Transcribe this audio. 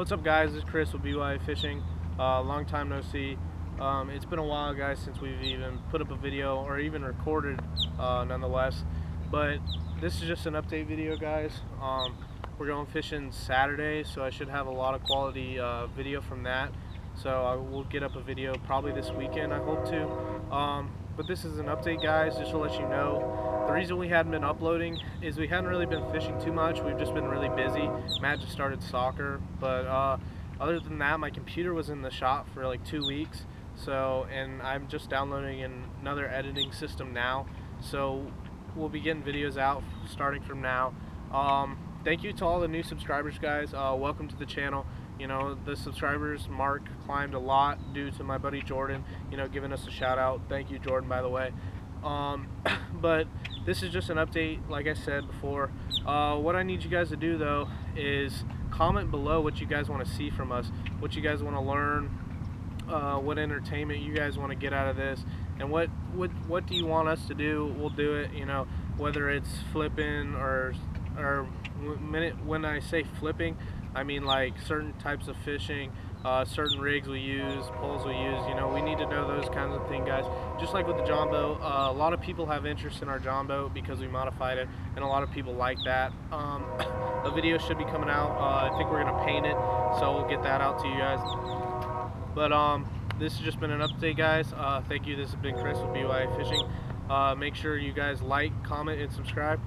What's up guys, this is Chris with BYA Fishing. Uh, long time no see. Um, it's been a while guys since we've even put up a video or even recorded uh, nonetheless. But this is just an update video guys. Um, we're going fishing Saturday so I should have a lot of quality uh, video from that. So I will get up a video probably this weekend I hope to. Um, but this is an update guys just to let you know the reason we hadn't been uploading is we hadn't really been fishing too much. We've just been really busy. Matt just started soccer, but uh, other than that, my computer was in the shop for like two weeks. So, and I'm just downloading another editing system now. So, we'll be getting videos out starting from now. Um, thank you to all the new subscribers, guys. Uh, welcome to the channel. You know, the subscribers mark climbed a lot due to my buddy Jordan, you know, giving us a shout out. Thank you, Jordan, by the way. Um, but this is just an update like I said before uh, what I need you guys to do though is comment below what you guys want to see from us what you guys want to learn uh, what entertainment you guys want to get out of this and what what what do you want us to do we'll do it you know whether it's flipping or or minute when I say flipping I mean like certain types of fishing uh, certain rigs we use, poles we use, you know, we need to know those kinds of things, guys. Just like with the Jon boat, uh, a lot of people have interest in our Jon boat because we modified it, and a lot of people like that. Um, a video should be coming out. Uh, I think we're going to paint it, so we'll get that out to you guys. But um, this has just been an update, guys. Uh, thank you. This has been Chris with BYA Fishing. Uh, make sure you guys like, comment, and subscribe.